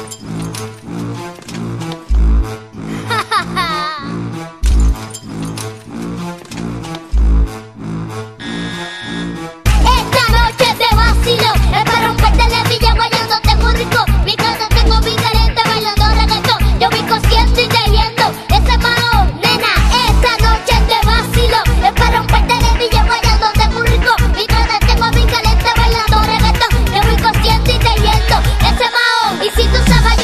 Mm-hmm. Y suavemente